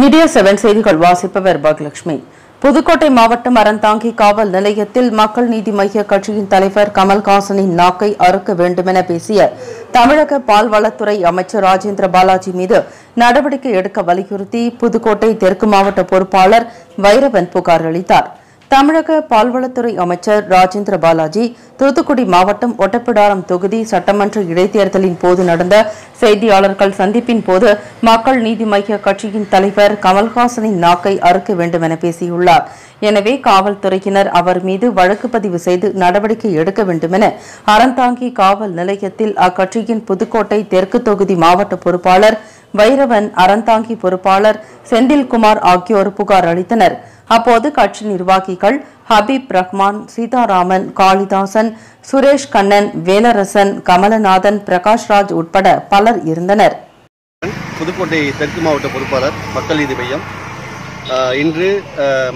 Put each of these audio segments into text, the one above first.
Media seven செய்திகள் வாசிப்பவர் பாக்யலட்சுமி. புதுக்கோட்டை மாவட்டம் அறந்தாங்கி காவல் நிலையத்தில் மக்கள் நீதி மய்ய கட்சியின் தலைவர் கமல்ஹாசனின் நாக்கை அறுக்க வேண்டுமென பேசிய தமிழக பால்வளத்துறை அமைச்சர் ராஜேந்திர பாலாஜி மீது நடவடிக்கை எடுக்க வலியுறுத்தி புதுக்கோட்டை தெற்கு மாவட்ட பொறுப்பாளர் வைரவன் புகார் அளித்தார். தமிழக பால்வளத்துறை அமைச்சர் ராஜேந்திர பாலாஜி தூத்துக்குடி மாவட்டம் ஒட்டப்பிடாரம் தொகுதி சட்டமன்ற இடைத்தேர்தலின் போது நடந்த செய்தியாளர்கள் சந்திப்பின் போது மக்கள் நீதி மய்ய கட்சியின் தலைவர் கமல்ஹாசனின் நாக்கை அறுக்க வேண்டும் என பேசியுள்ளார். எனவே காவல்துறையினர் அவர் மீது வழக்கு பதிவு செய்து நடவடிக்கை எடுக்க வேண்டும் என அறந்தாங்கி காவல் நிலையத்தில் அக்கட்சியின் புதுக்கோட்டை தெற்கு தொகுதி மாவட்ட பொறுப்பாளர் வைரவன் அறந்தாங்கி பொறுப்பாளர் செந்தில்குமார் ஆகியோர் புகார் அளித்தனர். அப்போது கட்சி நிர்வாகிகள் ஹபீப் ரஹ்மான் சீதாராமன் காளிதாசன் சுரேஷ் கண்ணன் வேலரசன் கமலநாதன் பிரகாஷ்ராஜ் உட்பட பலர் இருந்தனர். புதுக்கோட்டை தெற்கு மாவட்ட பொறுப்பாளர் மக்கள் நீதி மையம். இன்று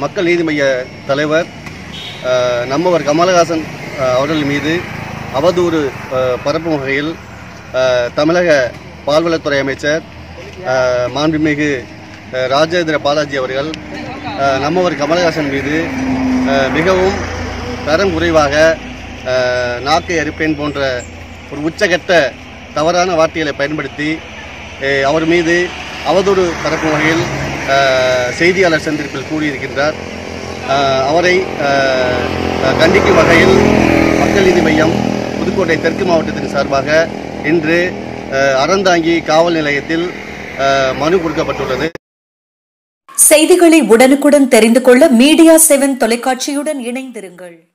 மக்கள் நீதி மைய தலைவர் நம்மவர் கமலஹாசன் அவர்கள் மீது அவதூறு பரப்பும் வகையில் தமிழக பால்வளத்துறை அமைச்சர் மாண்புமிகு ராஜேந்திர பாலாஜி அவர்கள் நம்மவர் கமலஹாசன் மீது மிகவும் தரம் குறைவாக நாக்கை அறுப்பேன் போன்ற ஒரு உச்சகட்ட தவறான வார்த்தைகளை பயன்படுத்தி அவர் மீது அவதூறு பரப்பும் வகையில் செய்தியாளர் சந்திப்பில் கூறியிருக்கின்றார். அவரை கண்டிக்கும் வகையில் மக்கள் நீதி மையம் புதுக்கோட்டை தெற்கு மாவட்டத்தின் சார்பாக இன்று அறந்தாங்கி காவல் நிலையத்தில் மனு கொடுக்கப்பட்டுள்ளது. செய்திகளை உடனுக்குடன் தெரிந்து கொள்ள மீடியா செவன் தொலைக்காட்சியுடன் இணைந்திருங்கள்.